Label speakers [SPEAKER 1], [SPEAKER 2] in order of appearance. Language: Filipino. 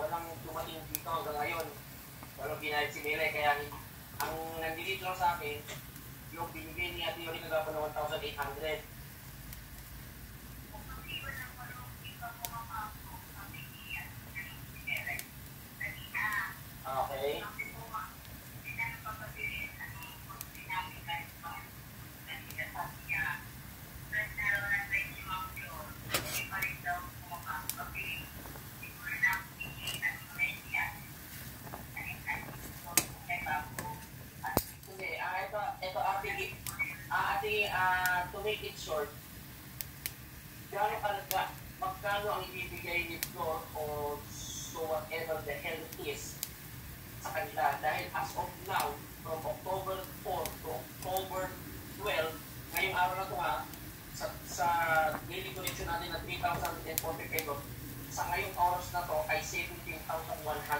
[SPEAKER 1] walang dumating dito hanggang ngayon. Walang binayad si Mele, kaya ang nandito lang sa akin, yung binigay ni Ate Yori kagapon ng 1,800. Okay. Hindi, ah, ito, ito ate, ah, ate, ah, to make it short, gaano kalaga, magkano ang ibibigay ni Flor o so whatever the hell it is sa kanila? Dahil as of now, from October 4 to October 12, ngayong araw na ito ha, sa, sa daily collection natin na 3,040 pesos, sa ngayong oras na to ay 17,100